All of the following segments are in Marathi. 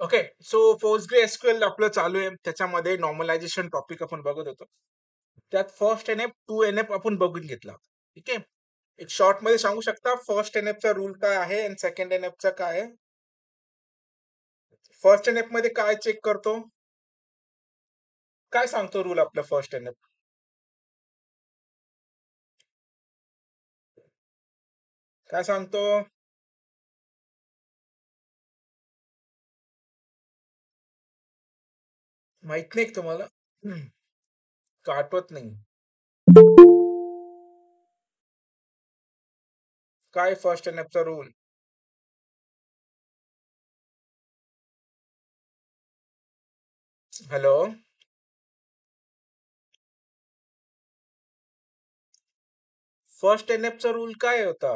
ओके. सो PostgreSQL आपलं चालू आहे. त्याच्यामध्ये नॉर्मलायझेशन टॉपिक आपण बघत होतो. त्यात फर्स्ट एनएफ, टू एनएफ आपण बघून घेतला. ठीक आहे. एक शॉर्टमध्ये सांगू शकता फर्स्ट एनएफचा रूल काय आहे आणि सेकंड एनएफचा काय आहे? फर्स्ट एनएफमध्ये काय चेक करतो? काय सांगतो रूल आपला फर्स्ट एनएफ? काय सांगतो? माहीत नाही तुम्हाला? का आठवत नाही? काय फर्स्ट एनएफचा रूल? हॅलो? फर्स्ट एनएफचा रूल काय होता?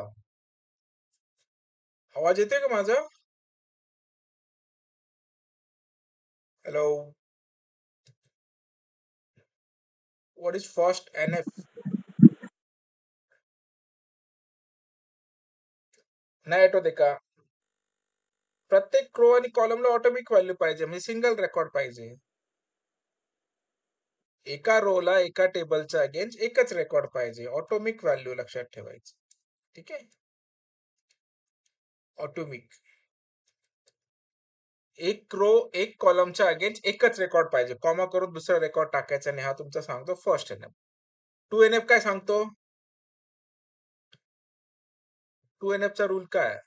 आवाज येतोय का माझा? Hello? What is first NF? नाही आठवत का? प्रत्येक क्रो आणि कॉलमला ऑटोमिक व्हॅल्यू पाहिजे म्हणजे सिंगल रेकॉर्ड पाहिजे. एका रोला एका टेबलच्या अगेन्स्ट एकच रेकॉर्ड पाहिजे. ऑटोमिक व्हॅल्यू लक्षात ठेवायचं. ठीक आहे? ऑटोमिक. एक रो, एक कॉलमच्या अगेन्स्ट एकच रेकॉर्ड पाहिजे. कॉमा करून दुसरा रेकॉर्ड टाकायचा नाही. हा तुमचा सांगतो फर्स्ट एनएफ. टू एनएफ काय सांगतो? टू एनएफचा रूल काय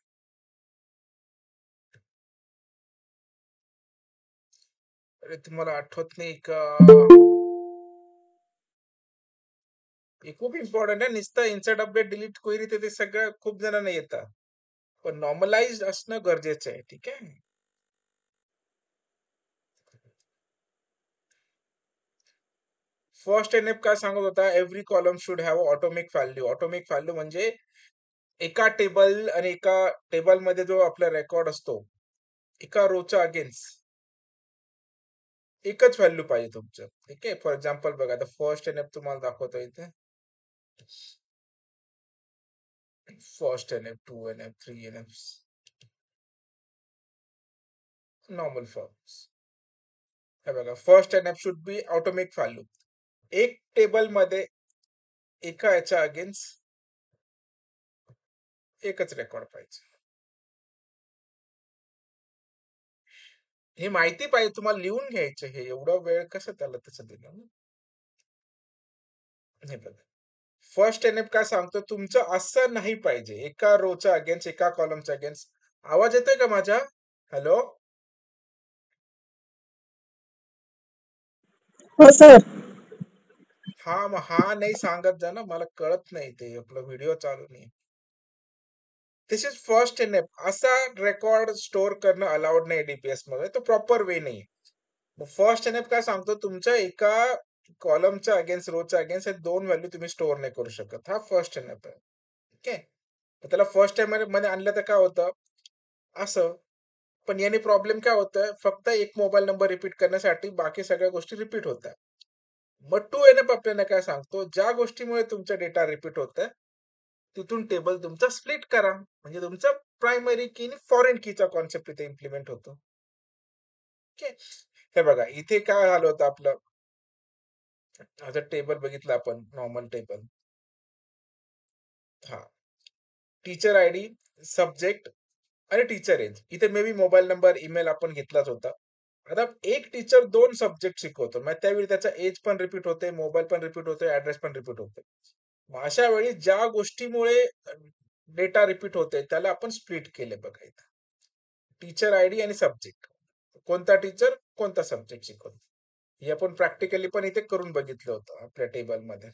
अरे तुम्हाला आठवत नाही का? हे खूप इम्पॉर्टंट आहे. नुसतं इन्सर्ट, अपडेट, डिलीट क्वेरी ते सगळं खूप जणांना येतात पण नॉर्मलाइज असणं गरजेचं आहे. ठीक आहे? फर्स्ट एन एफ काय सांगत होता? Every column should have atomic value. Atomic value म्हणजे एका टेबल आणि एका टेबलमध्ये जो आपला रेकॉर्ड असतो, एका रोच्या अगेन्स्ट एकच व्हॅल्यू पाहिजे तुमचं. ठीक आहे? फॉर एक्झाम्पल बघा आता फर्स्ट एन एफ तुम्हाला दाखवतो इथे. First NF, two N F three N F normal forms. हे बघा first NF should be atomic value. एक टेबलमध्ये एका याच्या अगेन्स्ट एकच रेकॉर्ड पाहिजे. हे माहिती पाहिजे तुम्हाला लिहून घ्यायचे हे. एवढा वेळ कसं त्याला तसं दिलं हे बघा. फर्स्ट एनएफ काय सांगतो तुमचं असं नाही पाहिजे. एका रोच्या अगेन्स्ट, एका कॉलमच्या अगेन्स्ट. आवाज येतोय का माझा? हॅलो? हो सर. हा मग हा नाही सांगत जा ना. मला कळत नाही ते. आपला व्हिडिओ चालू नाही. This is first NF. असा रेकॉर्ड स्टोअर करणं अलाउड नाही डीपीएसमध्ये तो प्रॉपर वे नाही फर्स्ट फर्स्ट एनएफ काय सांगतो तुमच्या एका कॉलमच्या अगेन्स्ट, रोच्या अगेन्स्ट हे दोन व्हॅल्यू तुम्ही स्टोअर नाही करू शकत. हा फर्स्ट एनएफ आहे. ठीक आहे? त्याला फर्स्ट एनएफमध्ये आणलं तर काय होतं? असं. पण याने प्रॉब्लेम काय होतोय? फक्त एक मोबाईल नंबर रिपीट करण्यासाठी बाकी सगळ्या गोष्टी रिपीट होतात मग टू एनएफ आपल्याला काय सांगतो? ज्या गोष्टीमुळे तुमचा डेटा रिपीट होतोय, तिथून टेबल तुमचा स्प्लिट करा. म्हणजे तुमचा प्रायमरी की आणि फॉरेन कीचा कॉन्सेप्ट इथे इम्प्लिमेंट होतो. ओके. हे बघा इथे काय झालं होतं आपलं आता टेबल बघितलं आपण नॉर्मल टेबल. हा टीचर आयडी, सब्जेक्ट आणि टीचर एज. इथे may be mobile number, email आपण घेतलाच होता. आता एक टीचर दोन सब्जेक्ट शिकवतो. मग त्यावेळी त्याचा एज पण रिपीट होते, मोबाईल पण रिपीट होतो ऍड्रेस पण रिपीट होते अशा वेळी ज्या गोष्टीमुळे डेटा रिपीट होते त्याला आपण स्प्लिट केले बघायचं टीचर टीचर आयडी आणि सब्जेक्ट. कोणता टीचर, कोणता सब्जेक्ट शिकवतो. हे आपण प्रॅक्टिकली पण इथे करून बघितलं होतं आपल्या टेबलमध्ये.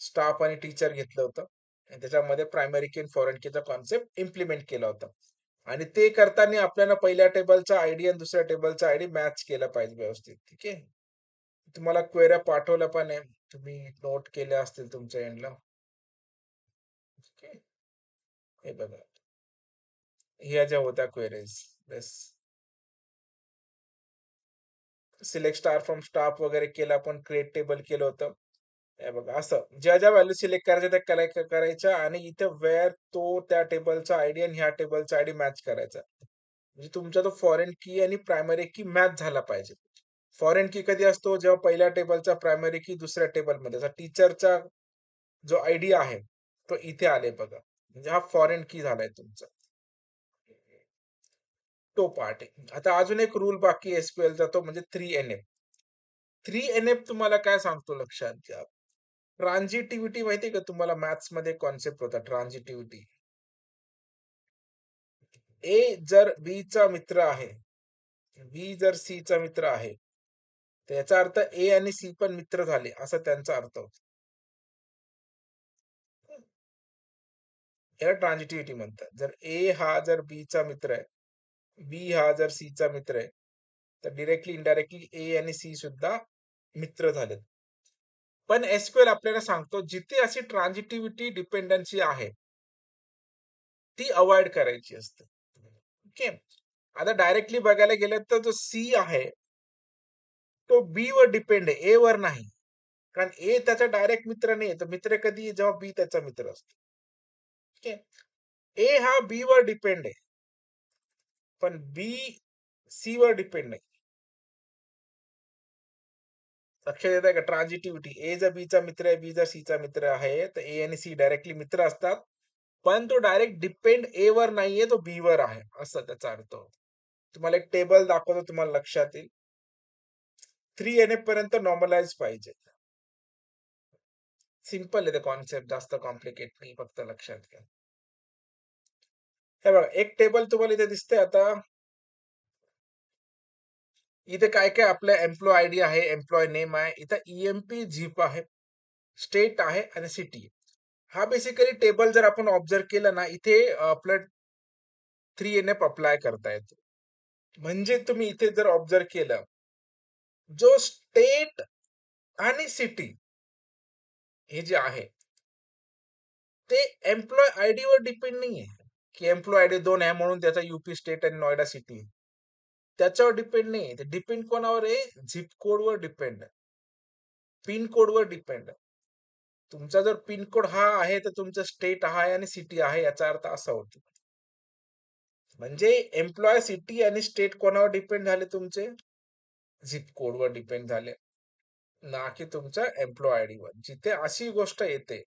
स्टाफ आणि टीचर घेतलं होतं आणि त्याच्यामध्ये प्रायमरी की आणि फॉरेन कीचा कॉन्सेप्ट इम्प्लिमेंट केला होता. आणि ते करताना आपल्याला पहिल्या टेबलचा आयडी आणि दुसऱ्या टेबलचा आयडी मॅच केला पाहिजे व्यवस्थित. ठीक आहे? तुम्हाला क्वेऱ्या पाठवल्या पण आहे. तुम्ही नोट केल्या असतील तुमच्या एंडला. हे बघा. ह्या ज्या होत्या क्वेरीज. बस सिलेक्ट स्टार फ्रॉम स्टाफ वगैरे केलं आपण क्रिएट टेबल केलं होतं. हे बघा असं ज्या ज्या व्हॅल्यू सिलेक्ट करायच्या त्या कलेक्ट करायच्या आणि इथे वेअर तो त्या टेबलचा आयडी आणि ह्या टेबलचा आयडी मॅच करायचा. म्हणजे तुमचा तो फॉरेन की आणि प्रायमरी की मॅच झाला पाहिजे. फॉरेन की कधी असतो जेव्हा पहिल्या टेबलचा प्रायमरी की दुसऱ्या टेबलमध्ये असा टीचरचा जो आयडी आहे, तो इथे आले बघा. म्हणजे हा फॉरेन की झालाय तुमचा. तो पार्ट आहे. आता अजून एक रूल बाकी एसपीएलचा तो म्हणजे थ्री एन तो म्हणजे 3NF. 3NF तुम्हाला काय सांगतो लक्षात घ्या. ट्रान्झिटिव्हिटी माहिती का तुम्हाला मॅथ्समध्ये कॉन्सेप्ट होता ट्रान्झिटिव्हिटी. ए जर बी चा मित्र आहे, बी जर सी चा मित्र आहे, तर याचा अर्थ ए आणि सी पण मित्र झाले असा त्यांचा अर्थ होतो. याला ट्रान्झिटिव्हिटी म्हणतात. जर ए हा जर बी चा मित्र आहे, बी हा जर सीचा मित्र आहे, तर डिरेक्टली इनडायरेक्टली ए आणि सी सुद्धा मित्र झालेत. पण एसक्यूएल आपल्याला सांगतो जिथे अशी ट्रान्झिटिव्हिटी डिपेंडन्सी आहे, ती अवॉइड करायची असते. ओके. आता डायरेक्टली बघायला गेलं तर जो सी आहे, तो बी वर डिपेंड आहे, ए वर नाही. कारण ए त्याचा डायरेक्ट मित्र नाहीये. तर मित्र कधी जेव्हा बी त्याचा मित्र असतो. ओके. ए हा बी वर डिपेंड आहे. पण बी सी वर डिपेंड नाही. लक्षात येतंय का ट्रान्झिटिव्हिटी. ए जर बीचा मित्र आहे, बी जर सीचा मित्र आहे, तर ए आणि सी डायरेक्टली मित्र असतात. पण तो डायरेक्ट डिपेंड ए वर नाहीये, तो बी वर त्याचा अर्थ होतो. तुम्हाला एक टेबल दाखवतो तुम्हाला लक्षात येईल. 3NF पर्यंत नॉर्मलाइज पाहिजे. सिंपल आहे ते कॉन्सेप्ट जास्त कॉम्प्लिकेट नाही. हे बघा एक टेबल तुम्हाला इथे दिसतंय आता इथे काय-काय आपलं एम्प्लॉय आय डी आहे, एम्प्लॉय नेम आहे. इथं ई-एम-पी, झिप आहे, स्टेट आहे आणि सिटी. हा बेसिकली टेबल जर आपण ऑब्झर्व्ह केलं ना, इथे आपलं 3NF अप्लाय करता येतो. म्हणजे तुम्ही इथे जर ऑब्झर्व्ह केलं, जो स्टेट आणि सिटी हे जे आहे, ते एम्प्लॉय आय डी आयडीवर डिपेंड नाहीये, की एम्प्लॉयी आयडी दोन आहे म्हणून त्याचा यूपी स्टेट आणि नोएडा सिटी. त्याच्यावर डिपेंड नाही ते डिपेंड कोणावर आहे? झिप कोडवर डिपेंड पिन कोडवर डिपेंड तुमचा जर पिन कोड हा आहे, तर तुमचं स्टेट हा आहे आणि सिटी आहे याचा अर्थ असा होतो. म्हणजे एम्प्लॉय सिटी आणि स्टेट कोणावर डिपेंड झाले तुमचे? झिप कोडवर डिपेंड झाले. ना की तुमच्या एम्प्लॉय आय डी आयडीवर. जिथे अशी गोष्ट येते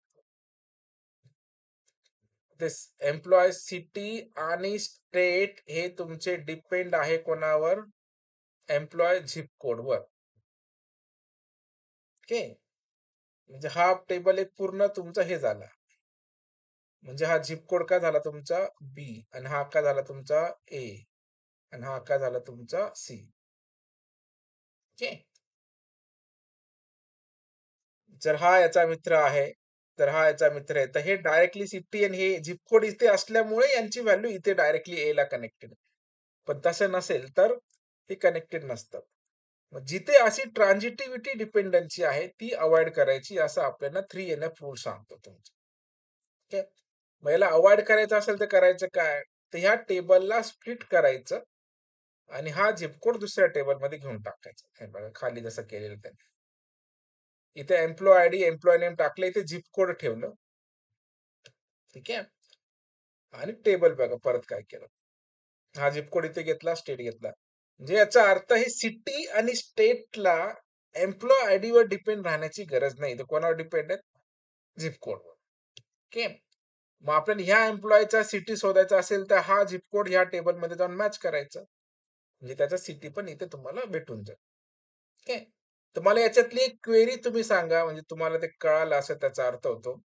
दिस एम्प्लॉय सिटी आणि स्टेट हे तुमचे डिपेंड आहे कोणावर? एम्प्लॉय झिप कोडवर. ओके. म्हणजे हा टेबल एक पूर्ण तुमचा हे झाला. म्हणजे हा झिप कोड का झाला तुमचा? बी आणि हा का झाला तुमचा? ए आणि हा का झाला तुमचा? सी. ओके. जर हा याचा मित्र आहे, तर हा याचा मित्र आहे. तर हे डायरेक्टली सिटी आणि हे झिप कोड इथे असल्यामुळे यांची व्हॅल्यू इथे डायरेक्टली एला कनेक्टेड पण तसं नसेल तर हे कनेक्टेड नसतात. मग जिथे अशी ट्रान्झिटिव्हिटी डिपेंडन्सी आहे, ती अवॉइड करायची असं आपल्याला थ्री एन एफ रूल सांगतो तुमचं ओके. मग याला अवॉइड करायचं असेल तर करायचं काय? तर ह्या टेबलला स्प्लिट करायचं आणि हा झिप कोड दुसऱ्या टेबलमध्ये घेऊन टाकायचा. हे बघा खाली जसं केलेलं त्यांनी. इथे एम्प्लॉयी आयडी, एम्प्लॉय नेम टाकलं, इथे झिप कोड ठेवलं. ठीक आहे. आणि टेबल बघा परत काय केलं. हा झिप कोड इथे घेतला, स्टेट घेतला. म्हणजे याचा अर्थ हे सिटी आणि स्टेटला एम्प्लॉय आय डी आयडीवर डिपेंड राहण्याची गरज नाही. तर कोणावर डिपेंड आहेत? झिप कोडवर. ओके. मग आपल्याला ह्या एम्प्लॉयचा सिटी शोधायचा असेल, तर हा झिप कोड ह्या टेबलमध्ये जाऊन मॅच करायचा. म्हणजे त्याचा सिटी पण इथे तुम्हाला भेटून जाईल. ओके. तर मला याच्यातली एक क्वेरी तुम्ही सांगा, म्हणजे तुम्हाला ते कळालं असं त्याचा अर्थ होतो.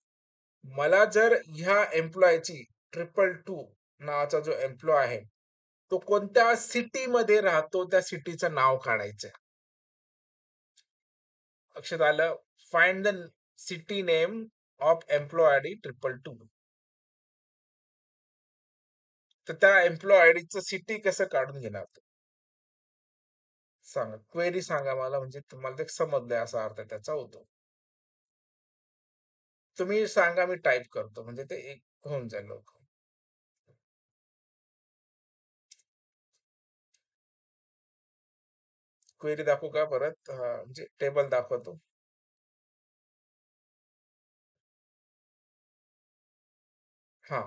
मला जर ह्या एम्प्लॉयची ट्रिपल टू नावाचा जो एम्प्लॉय आहे, तो कोणत्या सिटीमध्ये राहतो त्या सिटीचं नाव काढायचं लक्षात आलं? Find the city name of employee ID 222. तर त्या एम्प्लॉयी आयडीचं सिटी कसं काढून घेणार? सांगा. क्वेरी सांगा मला म्हणजे तुम्हाला ते समजलंय असा अर्थ त्याचा होतो. तुम्ही सांगा मी टाईप करतो म्हणजे ते एक होऊन जाईल लोक क्वेरी दाखवू का परत? म्हणजे टेबल दाखवतो. हा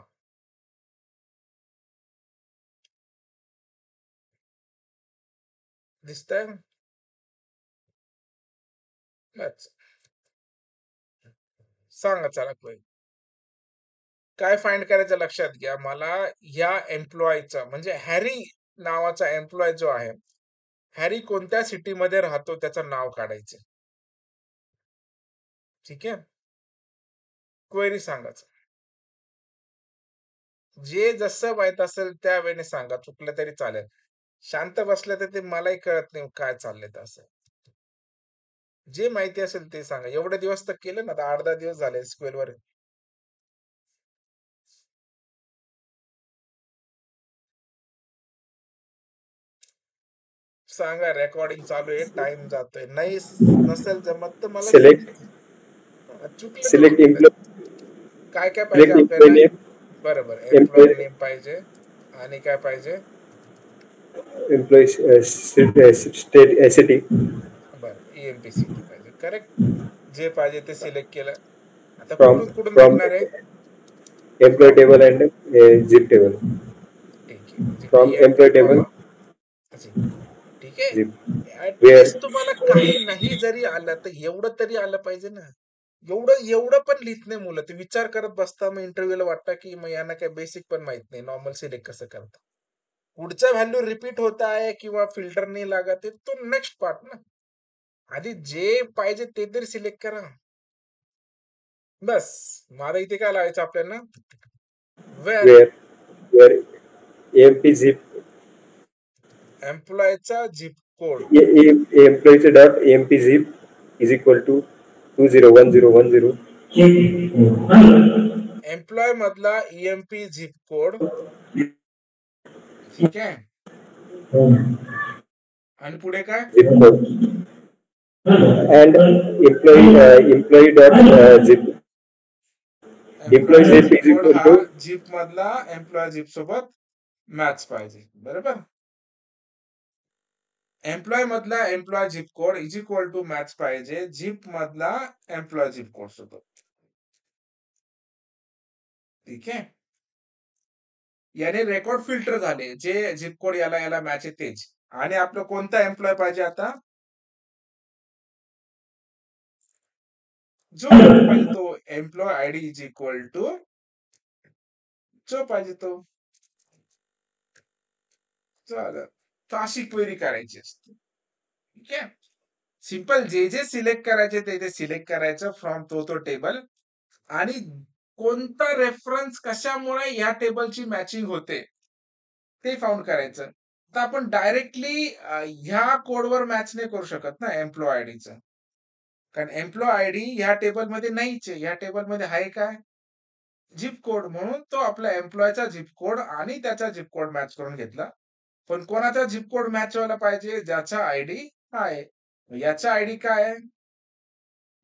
दिसतंय? अच्छा. सांगा चला क्वेरी. काय फाइंड करायचं लक्षात घ्या. मला या एम्प्लॉयचा म्हणजे हॅरी नावाचा एम्प्लॉय जो आहे, हॅरी कोणत्या सिटीमध्ये राहतो त्याचं नाव काढायचं. ठीक आहे? क्वेरी सांगायचं. जे जसं माहीत असेल त्या वेळेने सांगा. चुकलं तरी चालेल. शांत बसलं तर ते मलाही कळत नाही काय चाललंय ते असं. जे माहिती असेल ते सांगा. एवढे दिवस तर केलं ना, आता 8-10 दिवस झाले SQLवर. सांगा रेकॉर्डिंग चालू आहे, टाईम जातोय. नाही नसेल जमत तर मला चुकलं तर चुकलं. employee काय काय पाहिजे आपल्याला? बरोबर. एम्प्लॉयी नेम पाहिजे आणि काय पाहिजे? State uh, city बरं EMP सिटी पाहिजे. करेक्ट. जे पाहिजे ते सिलेक्ट केलं. आता कुठून कुठून बघणार आहे? zip table ठीक आहे. म्हणजे from employee table ठीक आहे. Where- least तुम्हाला काही नाही जरी आलं तर एवढं तरी आलं पाहिजे ना. एवढं एवढं पण लिहित नाही मुलं. ते विचार करत बसता मग इंटरव्ह्यूला वाटतं की मग यांना काही बेसिक पण माहित नाही. नॉर्मल सिलेक्ट कसं करतात. पुढचा व्हॅल्यू रिपीट होत आहे किंवा फिल्टर नाही लागत आहे तो नेक्स्ट पार्ट ना. आधी जे पाहिजे ते तरी सिलेक्ट करा. बस. आता इथे काय लावायचं आपल्याला? Where where where emp zip एम्प्लॉयचा zip code e- e- employee dot emp zip is equal to 201010 employ मधला ईएमपी झिप कोड ठीक आहे. आणि पुढे काय? कोड equal हा to- झिप मधला एम्प्लॉय झिप सोबत मॅच पाहिजे. बरोबर? एम्प्लॉय मधला employ zip code is equal to match पाहिजे झिप मधला एम्प्लॉय झिप कोड सोबत. ठीक आहे. याने रेकॉर्ड फिल्टर झाले. जे झिप कोड याला याला मॅच आहे तेच. आणि आपलं कोणता एम्प्लॉय पाहिजे आता? जो पाहिजे तो employ ID is equal to जो पाहिजे तो. चालेल तर अशी क्वेरी करायची असते. ठीक आहे. सिंपल जे जे सिलेक्ट करायचे ते ते सिलेक्ट करायचं फ्रॉम तो तो टेबल आणि कोणता रेफरन्स कशामुळे या टेबलची मॅचिंग होते ते फाउंड करायचं. तर आपण डायरेक्टली ह्या कोडवर मॅच नाही करू शकत ना एम्प्लॉय आयडीचं. कारण एम्प्लॉय आयडी ह्या टेबलमध्ये नाहीच आहे. ह्या टेबलमध्ये आहे काय? झिप कोड म्हणून तो आपला एम्प्लॉयचा झिप कोड आणि त्याचा झिप कोड मॅच करून घेतला. पण कोणाचा झिप कोड मॅच व्हायला पाहिजे? ज्याचा आयडी आहे. याचा आयडी काय आहे?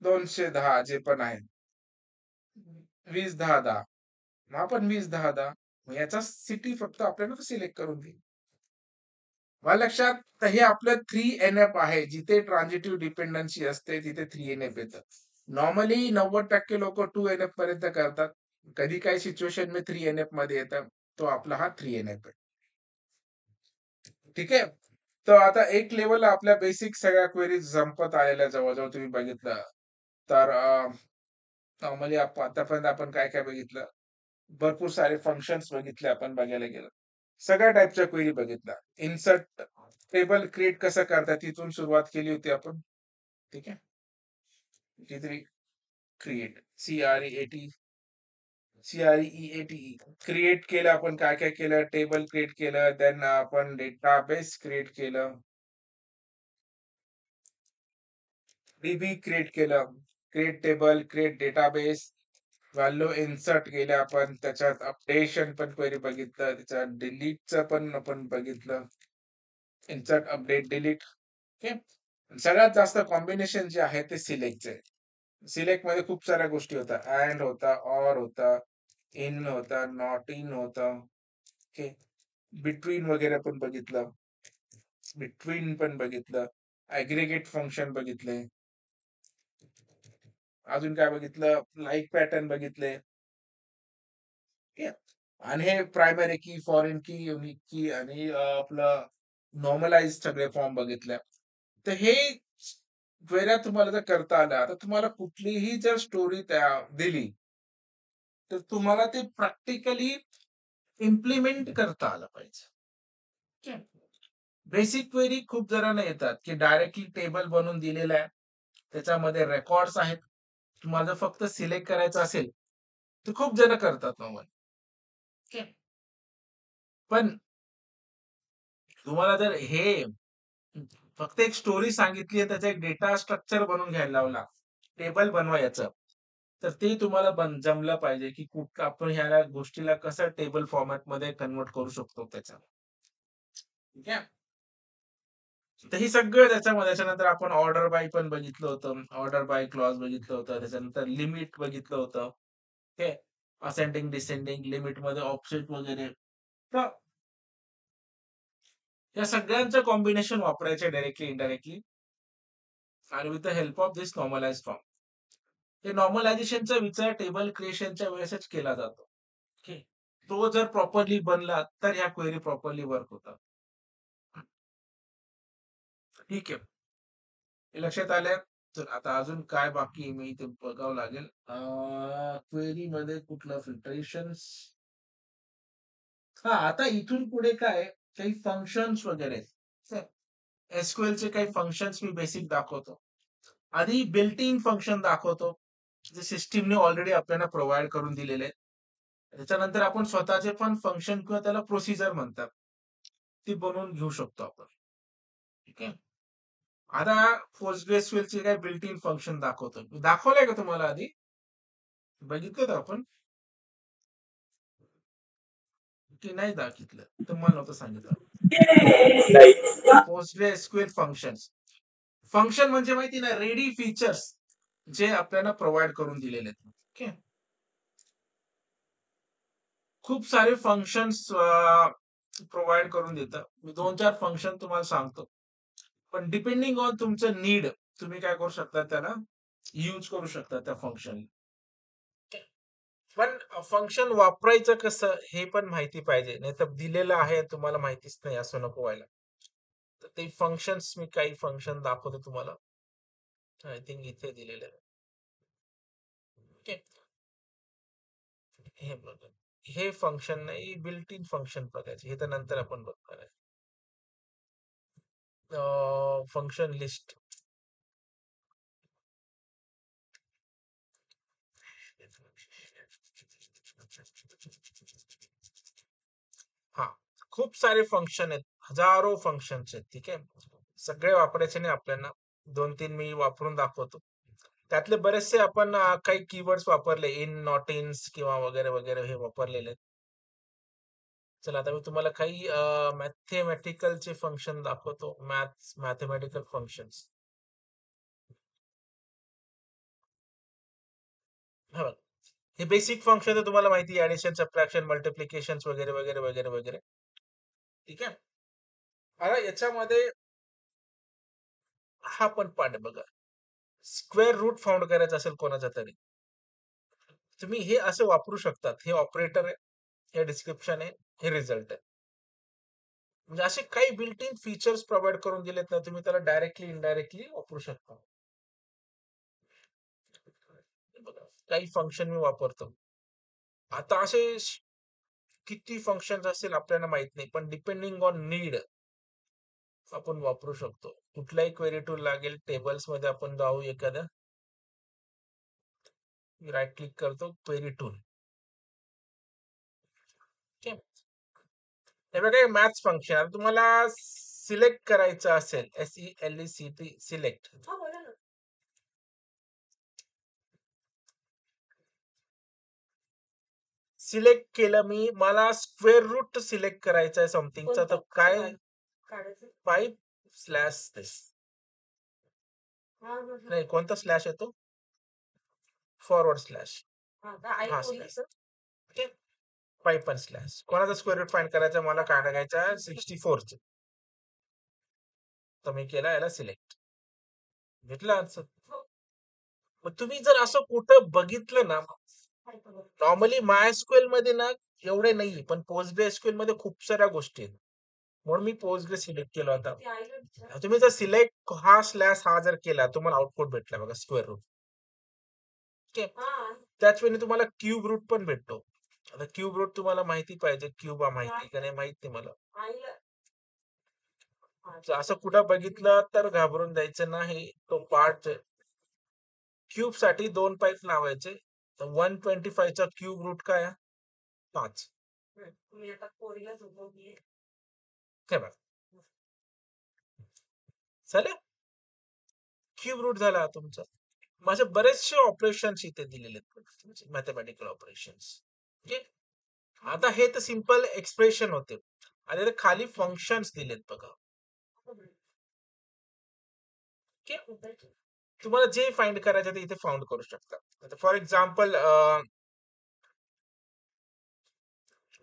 210 जे पण आहे. 201010 मग आपण 201010 मग याचा सिटी फक्त आपल्याला सिलेक्ट करून देईल. मला लक्षात? तर हे आपलं थ्री एन एफ आहे. जिथे ट्रान्झिटिव्ह डिपेंडन्सी असते तिथे थ्री एन एफ येतं. नॉर्मली नव्वद टक्के लोक टू एन एफ पर्यंत करतात. कधी काही सिच्युएशन मी थ्री एन एफमध्ये येतं. तो आपला हा थ्री एन एफ आहे. ठीक आहे. तर आता एक लेवल आपल्या बेसिक सगळ्या क्वेरीज संपत आलेल्या जवळजवळ तुम्ही बघितलं. तर नॉर्मली आतापर्यंत आपण काय-काय बघितलं? भरपूर सारे फंक्शन्स बघितले आपण बघायला गेलो सगळ्या टाईपच्या क्वेरी बघितल्या. इन्सर्ट टेबल क्रिएट कसं करतात तिथून सुरुवात केली होती आपण. ठीक आहे. काहीतरी क्रिएट C-R-E-A-T क्रिएट केलं आपण काय-काय केलं? टेबल क्रिएट केलं. देन आपण डेटाबेस क्रिएट केलं. डीबी क्रिएट केलं. Create table, create database, value insert केल्या आपण. त्याच्यात अपडेशन पण क्वेरी बघितलं. त्याच्यात डिलीटचं पण आपण बघितलं. Insert, update, delete. ओके. सगळ्यात जास्त कॉम्बिनेशन जे आहे ते सिलेक्टचे सिलेक्टमध्ये खूप साऱ्या गोष्टी होता अँड होता, ऑर होता, इन होता, नॉट इन होता ओके. बिटवीन वगैरे पण बघितलं. बिटवीन पण बघितलं. ॲग्रीगेट फंक्शन बघितले. अजून काय बघितलं? लाईक पॅटर्न बघितले. आणि हे प्रायमरी की, फॉरेन की, युनिक की आणि आपलं नॉर्मलाइज सगळे फॉर्म बघितले. तर हे क्वेऱ्या तुम्हाला जर करता आल्या तर तुम्हाला कुठलीही जर स्टोरी त्या दिली तर तुम्हाला ते प्रॅक्टिकली इम्प्लिमेंट करता आलं पाहिजे. बेसिक क्वेरी खूप जणांना येतात की डायरेक्टली टेबल बनवून दिलेला आहे. त्याच्यामध्ये रेकॉर्ड्स आहेत. तुम्हाला फक्त सिलेक्ट करायचं असेल तर खूप जण करतात नॉर्मल पण तुम्हाला जर हे फक्त एक स्टोरी सांगितली आहे त्याचा एक डेटा स्ट्रक्चर बनवून घ्यायला लावला टेबल बनवा याचं तर ते तुम्हाला बन जमलं पाहिजे की कुठ आपण ह्या गोष्टीला कसं टेबल फॉर्मॅटमध्ये कन्वर्ट करू शकतो त्याचा. ठीक आहे? तर हे सगळं त्याच्यामध्ये. त्याच्यानंतर आपण ऑर्डर बाय पण बघितलं होतं. ऑर्डर बाय क्लॉज बघितलं होतं. त्याच्यानंतर लिमिट बघितलं होतं. ओके असेंडिंग डिसेंडिंग लिमिटमध्ये ऑप्शेट वगैरे. तर या सगळ्यांचं कॉम्बिनेशन वापरायचे डायरेक्टली इनडायरेक्टली आणि with the help of this normalize form हे नॉर्मलायझेशनचा विचार टेबल क्रिएशनच्या वेळेसच केला जातो. ओके तो जर प्रॉपरली बनला तर ह्या क्वेरी प्रॉपरली वर्क होतात. ठीक आहे. हे लक्षात आले तर आता अजून काय बाकी मी इथे बघावं लागेल. क्वेरी मध्ये कुठलं फिल्टरेशन हा आता इथून पुढे काय? काही फंक्शन्स वगैरे. एसक्यूएल चे काही फंक्शन्स मी बेसिक दाखवतो. आधी बिल्ट इन फंक्शन दाखवतो जे सिस्टीमने ऑलरेडी आपल्याला प्रोव्हाइड करून दिलेले. आहेत त्याच्यानंतर आपण स्वतःचे पण फंक्शन किंवा त्याला प्रोसिजर म्हणतात. ती बनवून घेऊ शकतो आपण. ठीक आहे? आता पोस्टग्रेसक्यूएल चे काय बिल्ट इन फंक्शन दाखवतो दाखवलंय का तुम्हाला आधी? बघितलं आपण. की नाही दाखितलं. तुम्हाला नव्हतं सांगितलं. पोस्टग्रेसक्यूएल फंक्शन्स फंक्शन म्हणजे माहिती ना रेडी फीचर्स जे आपल्याला प्रोव्हाइड करून दिलेले आहेत. ओके खूप सारे फंक्शन्स प्रोव्हाइड करून देतात मी दोन चार फंक्शन तुम्हाला सांगतो. पण डिपेंडिंग ऑन तुमचं नीड तुम्ही काय करू शकता त्याला? यूज करू शकता त्या फंक्शन पण फंक्शन वापरायचं कसं हे पण माहिती पाहिजे. नाही तर दिलेलं आहे तुम्हाला माहितीच नाही असं नको व्हायला. तर ते फंक्शन्स मी काही फंक्शन दाखवतो तुम्हाला. आय थिंक इथे दिलेलं आहे. हे बघा. हे फंक्शन नाही बिल्ट इन फंक्शन बघायचे. हे तर नंतर आपण बघणार आहे. फंक्शन लिस्ट हा खूप सारे फंक्शन आहेत. हजारो फंक्शन्स आहेत ठीक आहे? सगळे वापरायचे नाही आपल्याला. दोन तीन मी वापरून दाखवतो. त्यातले बरेचसे आपण काही कीवर्ड्स वापरले. इन नॉट इन्स किंवा वगैरे वगैरे हे वापरलेले आहेत. चला आता मी तुम्हाला काही मॅथेमॅटिकलचे फंक्शन दाखवतो. मॅथ्स मॅथेमॅटिकल फंक्शन्स हे बेसिक फंक्शन तुम्हाला माहिती आहे ऍडिशन सबट्रॅक्शन मल्टिप्लिकेशन वगैरे वगैरे वगैरे वगैरे. ठीक आहे? आता याच्यामध्ये हा पण पाठ बघा. स्क्वेअर रूट फाउंड करायचं असेल कोणाचा तरी. तुम्ही हे असं वापरू शकतात. हे ऑपरेटर आहे. हे डिस्क्रिप्शन आहे हे रिझल्ट आहे. म्हणजे असे काही बिल्ट इन फीचर्स प्रोव्हाइड करून दिलेत ना तुम्ही त्याला डायरेक्टली इनडायरेक्टली वापरू शकता. काही फंक्शन मी वापरतो. आता असे किती फंक्शन असेल आपल्याला माहीत नाही पण डिपेंडिंग ऑन नीड आपण वापरू शकतो. कुठलाही क्वेरी टूल लागेल टेबल्समध्ये आपण जाऊ एखाद्या. राईट क्लिक करतो क्वेरी टूल हे बघा मॅथ्स फंक्शन तुम्हाला सिलेक्ट करायचं असेल S E L E C T select select केलं मी मला स्क्वेअर रूट सिलेक्ट करायचं आहे समथिंगचा तर काय फाईव्ह स्लॅश दिस नाही कोणता स्लॅश येतो फॉरवर्ड स्लॅश हा स्लॅश फाईव्ह पण स्लॅश कोणाचा स्क्वेअर रूट फाइंड करायचा मला काय टाकायचा सिक्स्टी फोरच तर मी केला याला सिलेक्ट भेटला आन्सर मग तुम्ही जर असं कुठं बघितलं ना नॉर्मली माय स्क्वेल मध्ये ना एवढे नाही पण पोस्ट एसक्यूएलमध्ये खूप साऱ्या गोष्टी आहेत. म्हणून मी पोस्टग्रे सिलेक्ट केला होता तुम्ही जर सिलेक्ट हा स्लॅश हा जर केला तुम्हाला आउटपुट भेटला बघा स्क्वेअर रूट त्याच वेळी तुम्हाला क्यूब रूट पण भेटतो. आता क्यूब रूट तुम्हाला माहिती पाहिजे. क्यूब माहिती का नाही माहीत नाही मला. असं कुठं बघितलं तर घाबरून जायचं नाही. तो पार्ट क्यूबसाठी दोन पाईप लावायचे. तर वन ट्वेंटी फायचा क्यूब रूट काय? पाच. काय बघा. झालं? क्यूब रूट झाला तुमचा. माझे बरेचसे ऑपरेशन्स इथे दिलेले आहेत. मॅथमॅटिकल ऑपरेशन्स ओके म्हणजे आता हे तर सिंपल एक्सप्रेशन होते. आणि खाली फंक्शन्स दिलेत बघा. तुम्हाला जे फाइंड करायचं ते इथे फाउंड करू शकता. फॉर एक्झाम्पल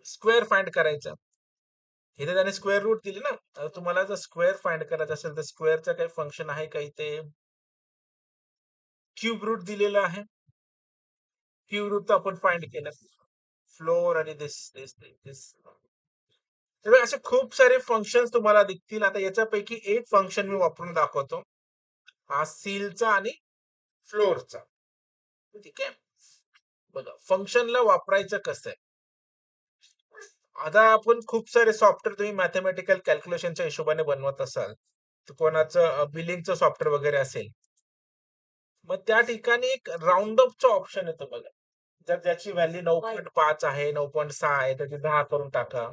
स्क्वेअर फाइंड करायचं. इथे त्याने स्क्वेअर रूट दिली ना आता तुम्हाला जर स्क्वेअर फाइंड करायचं असेल तर स्क्वेअरचं काही फंक्शन आहे का इथे? क्यूब रूट दिलेलं आहे. क्यूब रूट तर आपण फाइंड केलं. फ्लोर आणि दिस दिस दिस. असे खूप सारे फंक्शन तुम्हाला दिसतील. आता याच्यापैकी एक फंक्शन मी वापरून दाखवतो. हा सीलचा आणि फ्लोअरचा ठीक आहे? बघा फंक्शनला वापरायचं कसं आहे? आता आपण खूप सारे सॉफ्टवेअर तुम्ही मॅथमॅटिकल कॅल्क्युलेशनच्या हिशोबाने बनवत असाल तर कोणाचं बिलिंगचं सॉफ्टवेअर वगैरे असेल. मग त्या ठिकाणी एक राऊंड अपचा ऑप्शन येतो बघा. जर त्याची व्हॅल्यू नऊ पॉईंट पाच आहे नऊ पॉईंट सहा आहे तर ते दहा करून टाका.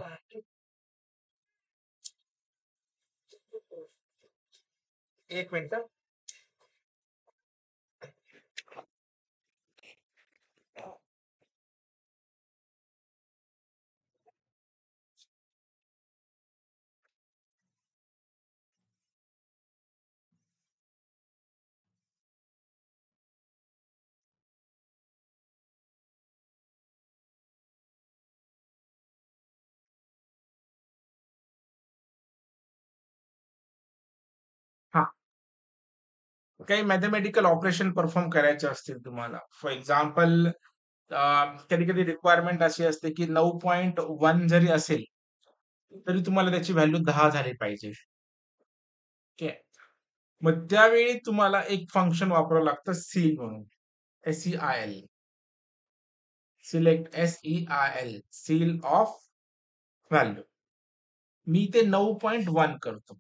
एक मिनिट. काही मॅथमॅटिकल ऑपरेशन परफॉर्म करायचे असतील तुम्हाला. फॉर एक्झाम्पल कधी कधी रिक्वायरमेंट अशी असते की नऊ पॉईंट वन जरी असेल तरी तुम्हाला त्याची व्हॅल्यू दहा झाली पाहिजे. ओके मग त्यावेळी तुम्हाला एक फंक्शन वापरावं लागतं सी म्हणून. S E I L select S E I L ceil of value मी ते नऊ पॉईंट वन करतो.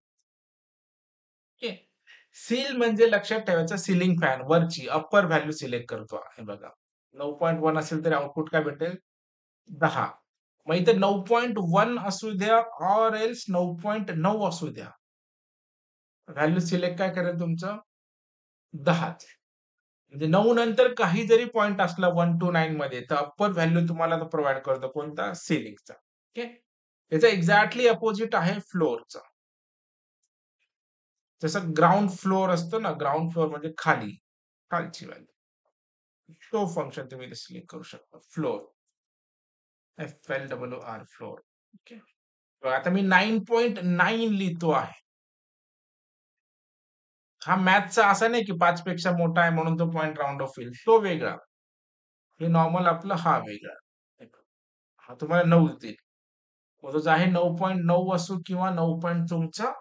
सील म्हणजे लक्षात ठेवायचं सिलिंग फॅन वरची अप्पर व्हॅल्यू सिलेक्ट करतो हे बघा. नऊ पॉईंट वन असेल तरी आउटपुट काय भेटेल? दहा. मग इथे नऊ पॉईंट वन असू द्या ऑर एल्स नऊ पॉईंट नऊ असू द्या. व्हॅल्यू सिलेक्ट काय करेल तुमचं? दहाच. म्हणजे नऊ नंतर काही जरी पॉईंट असला वन टू नाईन मध्ये तर अप्पर व्हॅल्यू तुम्हाला तो प्रोव्हाइड करतो कोणता? सिलिंगचा ओके याचा एक्झॅक्टली अपोजिट आहे फ्लोअरचा जसं ग्राउंड फ्लोअर असतो ना ग्राउंड फ्लोअर म्हणजे खाली खालची व्हॅल्यू तो फंक्शन तुम्ही सिलेक्ट करू शकता. Floor F L W R floor okay आता मी नाईन पॉईंट नाईन लिहितो आहे. हा मॅथचा असा नाही की पाच पेक्षा मोठा आहे म्हणून तो पॉईंट राऊंड ऑफ होईल तो वेगळा. हे नॉर्मल आपलं हा वेगळा. हा तुम्हाला नऊ देतील तो आहे नऊ पॉईंट नऊ असो किंवा नऊ पॉईंट तुमचा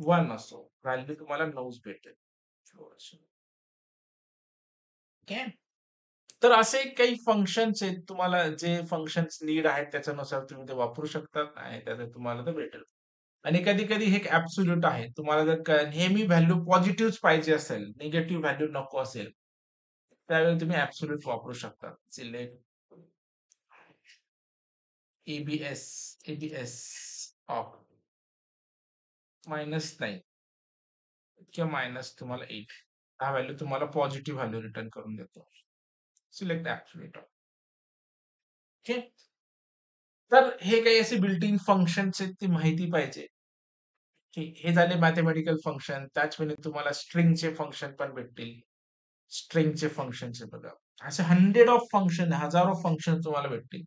वन असो व्हॅल्यू तुम्हाला नऊच भेटेल. ओके. तर असे काही फंक्शन्स आहेत तुम्हाला जे फंक्शन्स नीड आहेत त्याच्यानुसार तुम्ही ते वापरू शकतात आणि त्याचं तुम्हाला ते भेटेल. आणि कधी कधी हे ऍब्सोल्यूट आहे. तुम्हाला जर नेहमी व्हॅल्यू पॉझिटिव्ह पाहिजे असेल निगेटिव्ह व्हॅल्यू नको असेल त्यावेळी तुम्ही ऍब्सोल्यूट वापरू शकता. Select ABS ABS of minus nine किंवा मायनस तुम्हाला एट हा व्हॅल्यू तुम्हाला पॉझिटिव्ह व्हॅल्यू रिटर्न करून देतो. सिलेक्ट ऍक्च्युएटर ओके तर हे काही असे बिल्डिंग फंक्शन्स आहेत ती माहिती पाहिजे. हे झाले मॅथमॅटिकल फंक्शन त्याचवेळी तुम्हाला स्ट्रिंगचे फंक्शन पण भेटतील. स्ट्रिंगचे फंक्शन बघा. असे हंड्रेड ऑफ फंक्शन हजारो फंक्शन तुम्हाला भेटतील.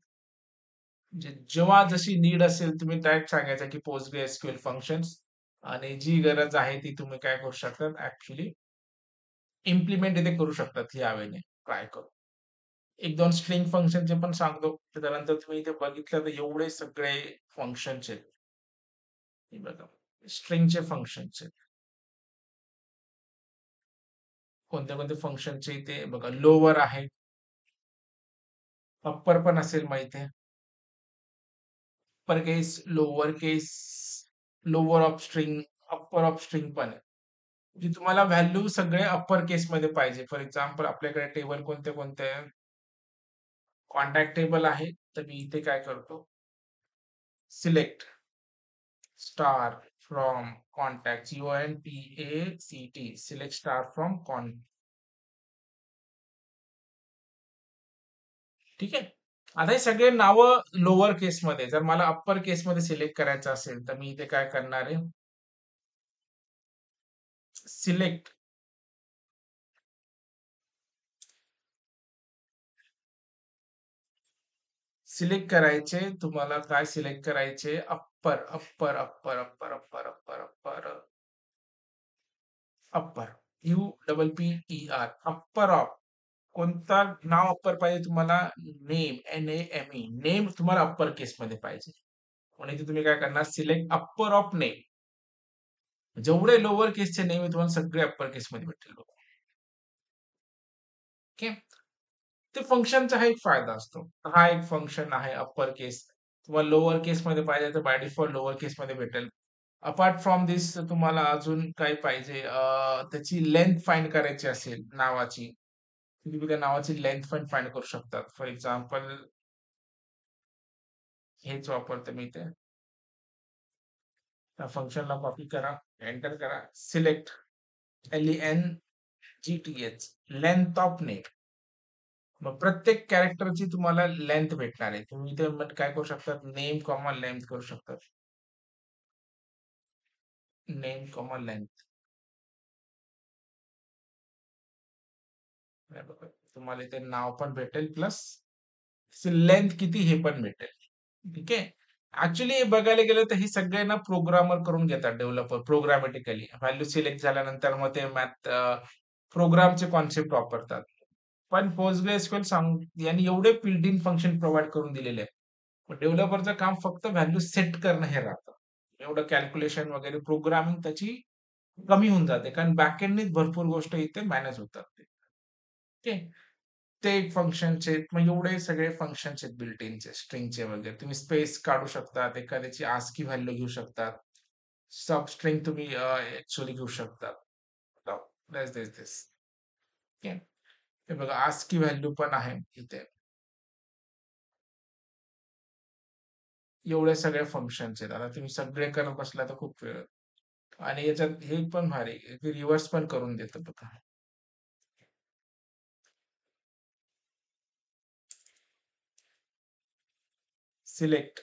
म्हणजे जेव्हा जशी नीड असेल तुम्ही त्यात सांगायचं की पोस्ट एसक्यूएल फंक्शन्स आणि जी गरज आहे ती तुम्ही काय करू शकतात ऍक्च्युली इम्प्लिमेंट इथे करू शकतात यावेळेने ट्राय करू एक दोन स्ट्रिंग फंक्शनचे पण सांगतो त्यानंतर तुम्ही इथे बघितलं तर एवढे सगळे फंक्शन्स आहेत बघा स्ट्रिंगचे फंक्शन्स आहेत कोणत्या कोणत्या फंक्शनचे इथे बघा लोअर आहे. अप्पर पण असेल माहिती आहे. Upper case lower case lower of string upper of string पण आहे. म्हणजे तुम्हाला व्हॅल्यू सगळे अप्पर केस मध्ये पाहिजे. फॉर एक्झाम्पल आपल्याकडे टेबल कोणते कोणते कॉन्टॅक्ट टेबल आहे. तर मी इथे काय करतो? Select star from contact U N P A C T select star from कॉन ठीक आहे? आता हे सगळे नावं लोअर केसमध्ये जर मला अप्पर केसमध्ये सिलेक्ट करायचं असेल तर मी इथे काय करणार आहे? सिलेक्ट सिलेक्ट करायचे तुम्हाला काय सिलेक्ट करायचे? Upper upper upper upper upper upper upper upper U double P E R upper of कोणता नाव अप्पर पाहिजे तुम्हाला? Name N A M E name तुम्हाला अप्पर केस मध्ये पाहिजे. म्हणून इथे तुम्ही काय करणार? सिलेक्ट अप्पर ऑफ नेम जेवढे लोअर केसचे नेम आहे तुम्हाला सगळे अप्पर केस मध्ये भेटतील ओके ते फंक्शनचा हा एक फायदा असतो. हा एक फंक्शन आहे अप्पर केस तुम्हाला लोअर केस मध्ये पाहिजे तर बाय डिफॉल्ट लोअर केस मध्ये भेटेल. अपार्ट फ्रॉम दिस तुम्हाला अजून काय पाहिजे. त्याची लेंथ फाईंड करायची असेल नावाची. तुम्ही त्या नावाची लेंथ पण फाइंड करू शकतात. फॉर एक्झाम्पल हेच वापरते मी ते त्या फंक्शनला कॉपी करा एंटर करा. Select L N G T H length of name मग प्रत्येक कॅरेक्टरची तुम्हाला लेंथ भेटणार आहे. तुम्ही इथे काय करू शकतात? नेम कॉमन लेंथ करू शकतात. नेम कॉमन लेंथ तुम्हाला इथे नाव पण भेटेल प्लस लेंथ किती हे पण भेटेल. ठीक आहे? ऍक्च्युली बघायला गेलं तर हे सगळ्यांना प्रोग्रामर करून घेतात डेव्हलपर प्रोग्रामॅटिकली व्हॅल्यू सिलेक्ट झाल्यानंतर मग ते मॅथ प्रोग्रामचे कॉन्सेप्ट वापरतात. पण पोस्टग्रेसक्यूएल सांग यांनी एवढे बिल्डिंग इन फंक्शन प्रोव्हाइड करून दिलेले आहे डेव्हलपरचं काम फक्त व्हॅल्यू सेट करणं हे राहतं. एवढं कॅल्क्युलेशन वगैरे प्रोग्रामिंग त्याची कमी होऊन जाते. कारण बॅकएंडनीच भरपूर गोष्ट इथे मॅनेज होतात ते. ते एक फंक्शनचे मग एवढे सगळे फंक्शनचे बिल्ट इनचे स्ट्रिंगचे वगैरे. तुम्ही स्पेस काढू शकतात एखाद्याची आस्की व्हॅल्यू घेऊ शकतात. सब स्ट्रिंग तुम्ही ऍक्च्युअली घेऊ शकतात. दिस हे बघा आस्की व्हॅल्यू पण आहे इथे. एवढे सगळे फंक्शन्स आहेत आता तुम्ही सगळे करत बसला तर खूप वेळ. आणि याच्यात हे पण भारी रिव्हर्स पण करून देतं बघा. Select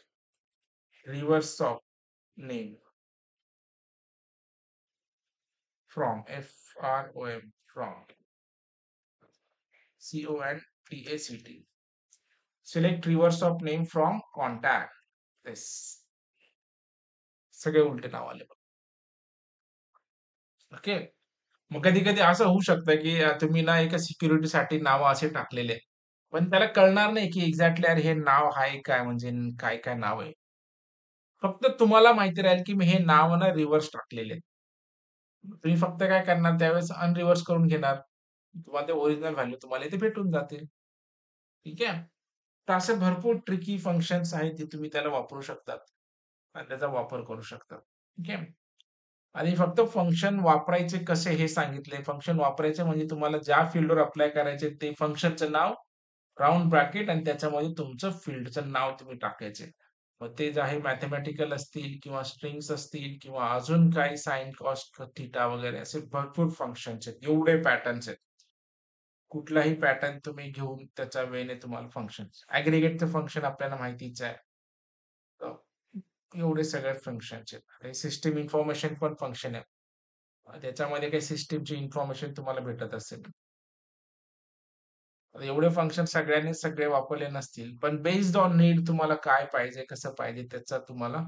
reverse of name from F R O M फ्रॉम C O N T A C T. Select reverse of name from contact. This. सगळे उलटे नाव आले ओके मग कधी कधी असं होऊ शकतं की तुम्ही ना एका सिक्युरिटीसाठी नाव असे टाकलेले पण त्याला कळणार नाही की एक्झॅक्टली अरे हे नाव आहे काय? म्हणजे काय काय नाव आहे? फक्त तुम्हाला माहिती राहील की मी हे नाव ना रिव्हर्स टाकलेले तुम्ही फक्त काय करणार? त्यावेळेस अनरिव्हर्स करून घेणार. तुम्हाला ते ओरिजिनल व्हॅल्यू तुम्हाला इथे भेटून जातील. ठीक आहे? तर असे भरपूर ट्रिकी फंक्शन्स आहेत ते तुम्ही त्याला वापरू शकतात आणि त्याचा वापर करू शकतात. ठीक आहे? आणि फक्त फंक्शन वापरायचे कसे हे सांगितले. फंक्शन वापरायचे म्हणजे तुम्हाला ज्या फील्डवर अप्लाय करायचे ते फंक्शनचं नाव राऊंड ब्रॅकेट आणि त्याच्यामध्ये तुमचं फील्डचं नाव तुम्ही टाकायचे. मग ते जे आहे मॅथमॅटिकल असतील किंवा स्ट्रिंग्स असतील किंवा अजून काही साइन कॉस्ट थिटा वगैरे असे भरपूर फंक्शन्स आहेत. एवढे पॅटर्न्स आहेत. कुठलाही पॅटर्न तुम्ही घेऊन त्याच्या वेळेने तुम्हाला फंक्शन ऍग्रिगेटचं फंक्शन आपल्याला माहितीच आहे. एवढे सगळे फंक्शन आहेत. सिस्टीम इन्फॉर्मेशन पण फंक्शन आहे. त्याच्यामध्ये काही सिस्टीमची इन्फॉर्मेशन तुम्हाला भेटत असेल. एवढे फंक्शन सगळ्यांनी सगळे वापरले नसतील. पण बेस्ड ऑन नीड तुम्हाला काय पाहिजे कसं पाहिजे त्याचा तुम्हाला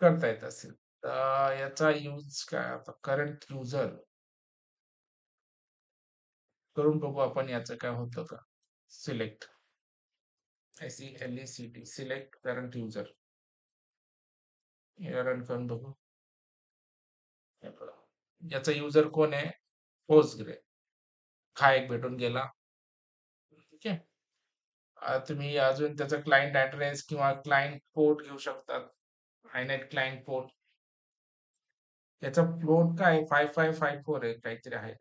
करता येत असेल. तर याचा यूज काय आता करंट युजर करून बघू आपण याचं काय होतं का. Select S L E C T select current user run करून बघू. याचा युजर कोण आहे? पोस्टग्रे हा एक भेटून गेला. ठीक अ, तुम्ही अजून त्याचा क्लायंट ऍड्रेस किंवा क्लायंट पोर्ट घेऊ शकतात. आयनेट क्लायंट पोर्ट याचा पोर्ट काय? फाय फाय फाय फोर आहे काहीतरी आहे.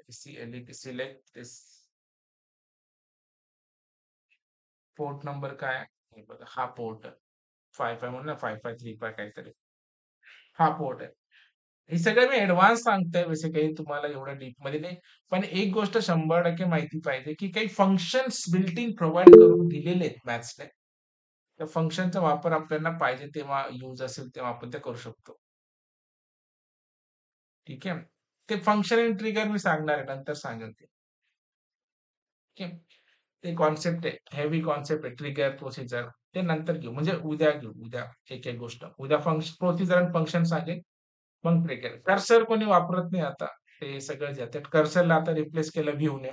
सिलेक्ट दिस पोर्ट नंबर काय? हे बघा हा पोर्ट फाय फाय म्हणून फाय फाय थ्री फाय काहीतरी. हा पोर्ट आहे. हे सगळं मी ऍडव्हान्स सांगतोय वैसे काही तुम्हाला एवढं डीपमध्ये नाही. पण एक गोष्ट शंभर टक्के माहिती पाहिजे की काही फंक्शन्स बिल्टिंग प्रोव्हाइड करून दिलेले आहेत मॅथ्सने त्या फंक्शनचा वापर आपल्याला पाहिजे तेव्हा यूज असेल तेव्हा आपण ते करू शकतो. ठीक आहे? ते फंक्शन आणि ट्रिगर मी सांगणार आहे नंतर सांगेल ते. ठीक आहे? ते कॉन्सेप्ट आहे हेवी कॉन्सेप्ट आहे ट्रिगर प्रोसिजर ते नंतर घेऊ म्हणजे उद्या घेऊ उद्या एक एक गोष्ट. उद्या फंक्शन प्रोसिजर आणि फंक्शन सांगेल मग ट्रिगर कर्सर कोणी वापरत नाही आता. ते सगळं जाते कर्सरला आता रिप्लेस केलं व्ह्यूने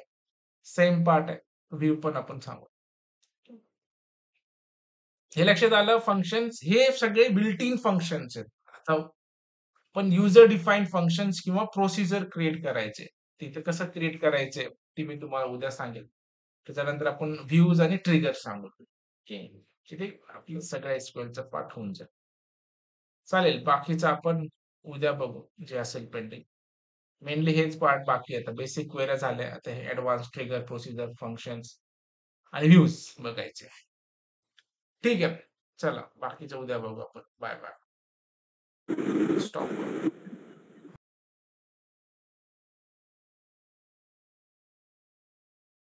सेम पार्ट आहे. व्ह्यू पण आपण सांगू. हे लक्षात आलं? फंक्शन्स हे सगळे बिल्ट इन फंक्शन्स आहेत. आता पण युजर डिफाईन फंक्शन्स किंवा प्रोसिजर क्रिएट करायचे. तिथे कसं क्रिएट करायचे ते मी तुम्हाला उद्या सांगेल त्याच्यानंतर आपण व्ह्यूज आणि ट्रिगर सांगू. ठीक आपलं सगळ्या एसक्यूएलचा पाठ होऊन जाईल. चालेल. बाकीचं आपण उद्या बघू जे असेल पेंडिंग मेनली हेच पार्ट बाकी आता बेसिक क्वेऱ्या झाल्या. आता हे ऍडव्हान्स ट्रिगर प्रोसिजर फंक्शन्स आणि व्ह्यूज बघायचे ठीक आहे. चला बाकीचं उद्या बघू आपण. Bye bye stop